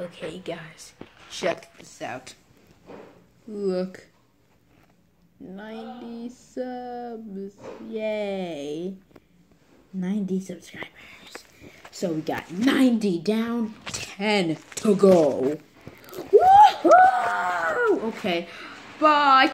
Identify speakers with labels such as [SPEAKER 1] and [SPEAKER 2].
[SPEAKER 1] Okay, guys, check this out. Look. 90 subs. Yay. 90 subscribers. So we got 90 down, 10 to go. Woohoo! Okay, bye.